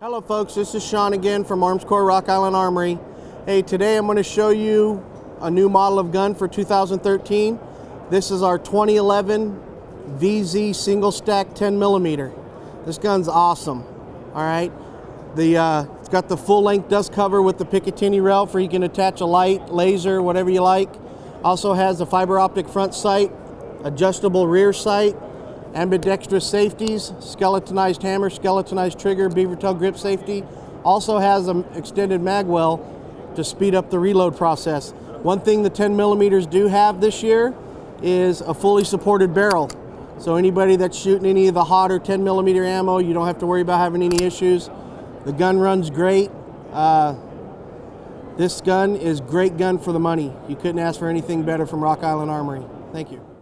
Hello folks, this is Shawn again from Armscor Rock Island Armory. Hey, today I'm going to show you a new model of gun for 2013. This is our 2011 VZ single stack 10 millimeter. This gun's awesome. All right, the uh, it's got the full length dust cover with the Picatinny rail for you can attach a light, laser, whatever you like. Also has a fiber optic front sight, adjustable rear sight, ambidextrous safeties, skeletonized hammer, skeletonized trigger, beaver tail grip safety. Also has an extended mag well to speed up the reload process. One thing the 10 millimeters do have this year is a fully supported barrel. So anybody that's shooting any of the hotter 10 millimeter ammo, you don't have to worry about having any issues. The gun runs great. Uh, this gun is great gun for the money. You couldn't ask for anything better from Rock Island Armory. Thank you.